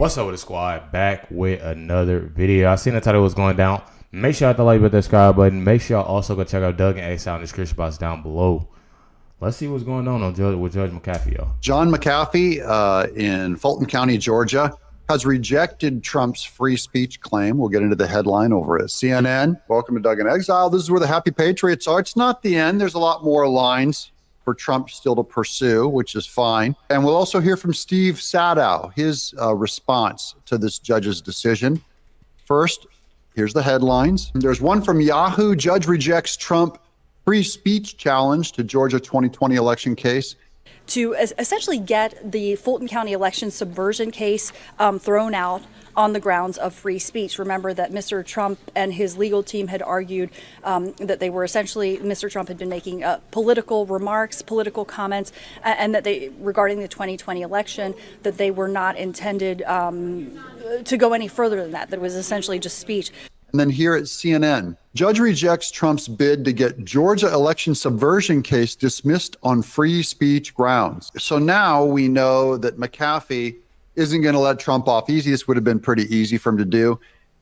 What's up with the squad? Back with another video. I seen the title was going down. Make sure you hit the like button, the subscribe button. Make sure y'all also go check out Doug in Exile in the description box down below. Let's see what's going on, on Judge, with Judge McAfee, y'all. John McAfee uh, in Fulton County, Georgia, has rejected Trump's free speech claim. We'll get into the headline over at CNN. Welcome to Doug in Exile. This is where the happy patriots are. It's not the end. There's a lot more lines for Trump still to pursue, which is fine. And we'll also hear from Steve Sadow, his uh, response to this judge's decision. First, here's the headlines. There's one from Yahoo Judge rejects Trump free speech challenge to Georgia 2020 election case to essentially get the Fulton County election subversion case um, thrown out on the grounds of free speech. Remember that Mr. Trump and his legal team had argued um, that they were essentially Mr. Trump had been making uh, political remarks, political comments, and that they regarding the 2020 election that they were not intended um, to go any further than that. That it was essentially just speech. And then here at CNN, judge rejects Trump's bid to get Georgia election subversion case dismissed on free speech grounds. So now we know that McAfee isn't going to let Trump off easy. This would have been pretty easy for him to do.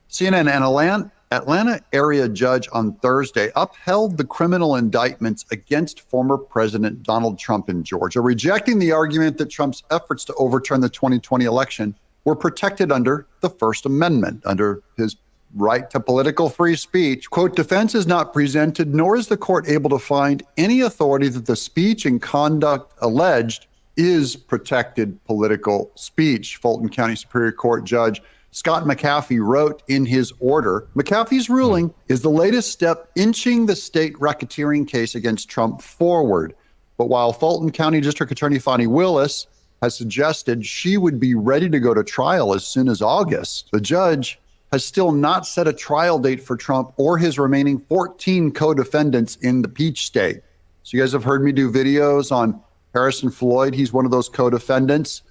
CNN and Atlanta, Atlanta area judge on Thursday upheld the criminal indictments against former President Donald Trump in Georgia, rejecting the argument that Trump's efforts to overturn the 2020 election were protected under the First Amendment, under his right to political free speech. Quote, defense is not presented, nor is the court able to find any authority that the speech and conduct alleged is protected political speech. Fulton County Superior Court Judge Scott McAfee wrote in his order McAfee's ruling is the latest step inching the state racketeering case against Trump forward. But while Fulton County District Attorney Fani Willis has suggested she would be ready to go to trial as soon as August, the judge has still not set a trial date for Trump or his remaining 14 co defendants in the Peach State. So, you guys have heard me do videos on Harrison Floyd. He's one of those co defendants.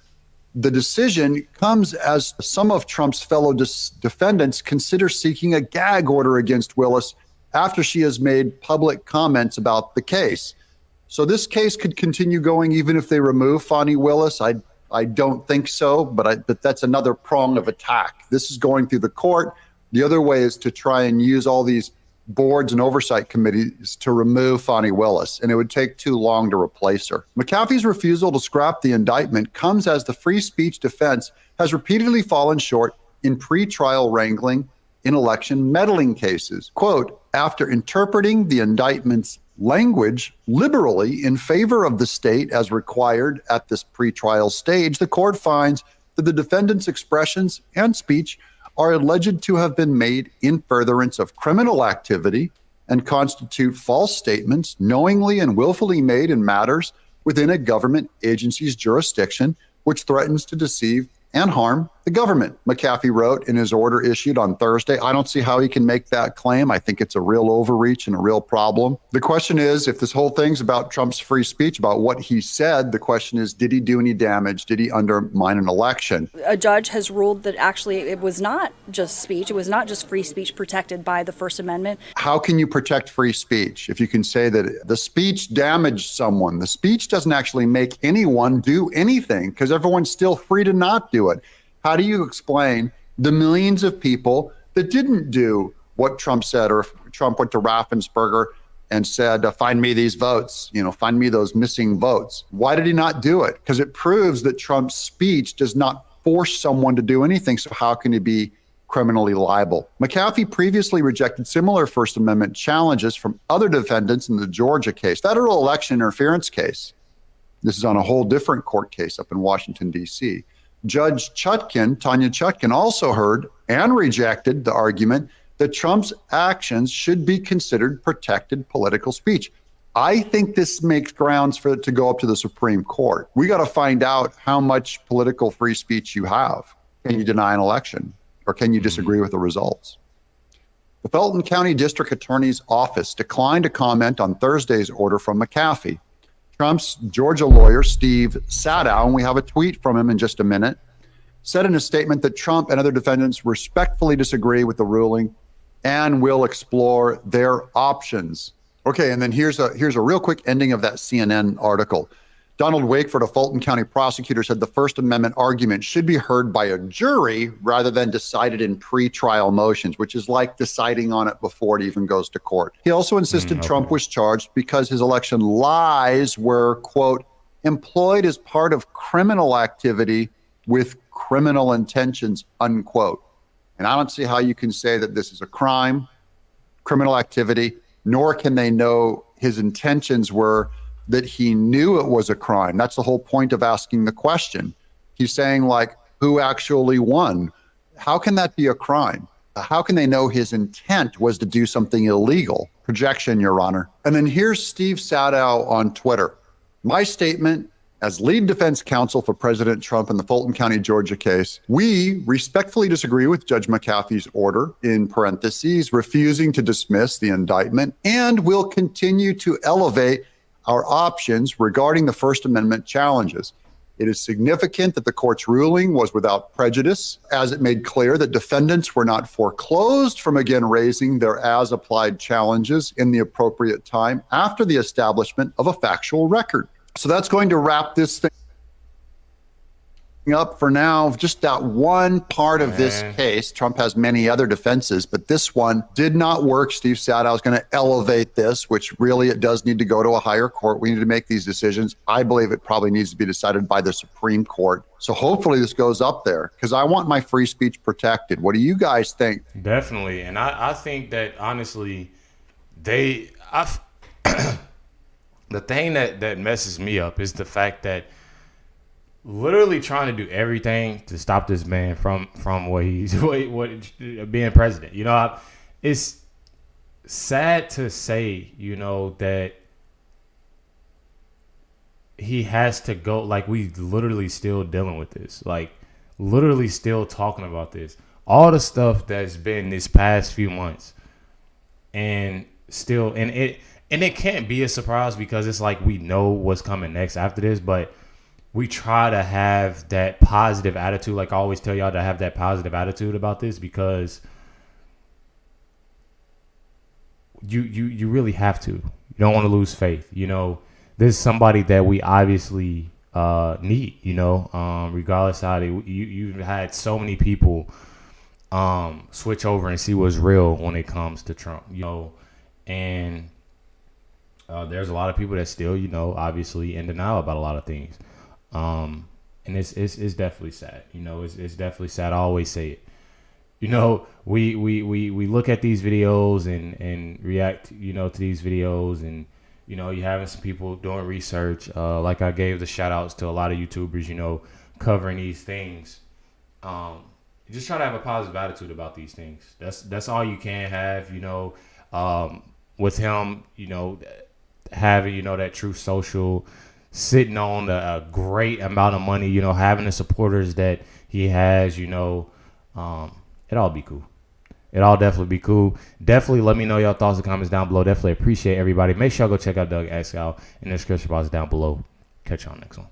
The decision comes as some of Trump's fellow dis- defendants consider seeking a gag order against Willis after she has made public comments about the case. So, this case could continue going even if they remove Fani Willis. I I don't think so, but I, but that's another prong of attack. This is going through the court. The other way is to try and use all these boards and oversight committees to remove Fani Willis, and it would take too long to replace her. McAfee's refusal to scrap the indictment comes as the free speech defense has repeatedly fallen short in pretrial wrangling in election meddling cases. Quote, after interpreting the indictment's language liberally in favor of the state as required at this pretrial stage, the court finds that the defendant's expressions and speech are alleged to have been made in furtherance of criminal activity and constitute false statements knowingly and willfully made in matters within a government agency's jurisdiction, which threatens to deceive and harm the government. McAfee wrote in his order issued on Thursday. I don't see how he can make that claim. I think it's a real overreach and a real problem. The question is if this whole thing's about Trump's free speech, about what he said, the question is did he do any damage? Did he undermine an election? A judge has ruled that actually it was not just speech, it was not just free speech protected by the First Amendment. How can you protect free speech if you can say that the speech damaged someone? The speech doesn't actually make anyone do anything because everyone's still free to not do it. How do you explain the millions of people that didn't do what Trump said, or if Trump went to Raffensperger and said, uh, "Find me these votes," you know, find me those missing votes. Why did he not do it? Because it proves that Trump's speech does not force someone to do anything. So how can he be criminally liable? McAfee previously rejected similar First Amendment challenges from other defendants in the Georgia case, federal election interference case. This is on a whole different court case up in Washington D.C. Judge Chutkan, Tanya Chutkan, also heard and rejected the argument that Trump's actions should be considered protected political speech. I think this makes grounds for it to go up to the Supreme Court. We got to find out how much political free speech you have. Can you deny an election or can you disagree with the results? The Fulton County District Attorney's Office declined to comment on Thursday's order from McAfee. Trump's Georgia lawyer, Steve Sadow, and we have a tweet from him in just a minute, said in a statement that Trump and other defendants respectfully disagree with the ruling and will explore their options. Okay, and then here's a here's a real quick ending of that CNN article. Donald Wakeford, a Fulton County prosecutor, said the First Amendment argument should be heard by a jury rather than decided in pretrial motions, which is like deciding on it before it even goes to court. He also insisted mm, okay. Trump was charged because his election lies were, quote, employed as part of criminal activity with criminal intentions, unquote. And I don't see how you can say that this is a crime, criminal activity, nor can they know his intentions were that he knew it was a crime. That's the whole point of asking the question. He's saying, like, who actually won? How can that be a crime? How can they know his intent was to do something illegal? Projection, Your Honor. And then here's Steve Sadow on Twitter. My statement as lead defense counsel for President Trump in the Fulton County, Georgia case, we respectfully disagree with Judge McAfee's order, in parentheses, refusing to dismiss the indictment, and will continue to elevate our options regarding the First Amendment challenges. It is significant that the court's ruling was without prejudice, as it made clear that defendants were not foreclosed from again raising their as applied challenges in the appropriate time after the establishment of a factual record. So that's going to wrap this thing up for now. Just that one part of this case. Trump has many other defenses, but this one did not work. Steve said I was going to elevate this, which really it does need to go to a higher court. We need to make these decisions. I believe it probably needs to be decided by the Supreme Court. So hopefully this goes up there because I want my free speech protected. What do you guys think? Definitely. And I, I think that honestly, they, I've, the thing that that messes me up is the fact that literally trying to do everything to stop this man from from what he's what, what being president. You know, it's sad to say, you know, that he has to go like we literally still dealing with this. Like literally still talking about this. All the stuff that's been this past few months. And still and it and it can't be a surprise because it's like we know what's coming next after this, but we try to have that positive attitude. Like I always tell y'all to have that positive attitude about this because you you you really have to. You don't want to lose faith. You know, this is somebody that we obviously uh, need. You know, um, regardless how they, you you've had so many people um, switch over and see what's real when it comes to Trump. You know, and uh, there's a lot of people that still, you know, obviously in denial about a lot of things. Um, and it's, it's, it's definitely sad. You know, it's, it's definitely sad. I always say it. You know, we, we, we, we look at these videos and, and react, you know, to these videos and, you know, you having some people doing research. Uh, like I gave the shout outs to a lot of YouTubers, you know, covering these things. Um, just try to have a positive attitude about these things. That's, that's all you can have, you know, um, with him, you know, having you know that Truth Social, sitting on a, a, great amount of money, you know, having the supporters that he has, you know, um, it all be cool. It all definitely be cool. Definitely let me know your thoughts and comments down below. Definitely appreciate everybody. Make sure y'all go check out Doug Ascal in the description box down below. Catch y'all next one.